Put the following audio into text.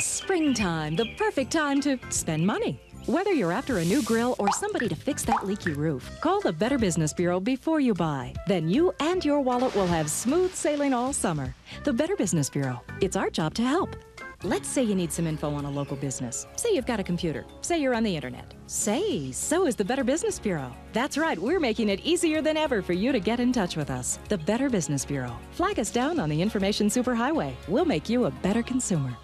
springtime, the perfect time to spend money. Whether you're after a new grill or somebody to fix that leaky roof, call the Better Business Bureau before you buy. Then you and your wallet will have smooth sailing all summer. The Better Business Bureau. It's our job to help. Let's say you need some info on a local business. Say you've got a computer. Say you're on the internet. Say, so is the Better Business Bureau. That's right, we're making it easier than ever for you to get in touch with us. The Better Business Bureau. Flag us down on the information superhighway. We'll make you a better consumer.